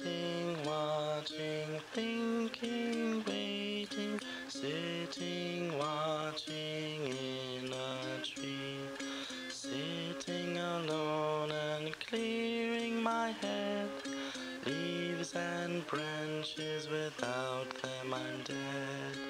Sitting, watching, thinking, waiting, sitting, watching in a tree. Sitting alone and clearing my head. Leaves and branches, without them I'm dead.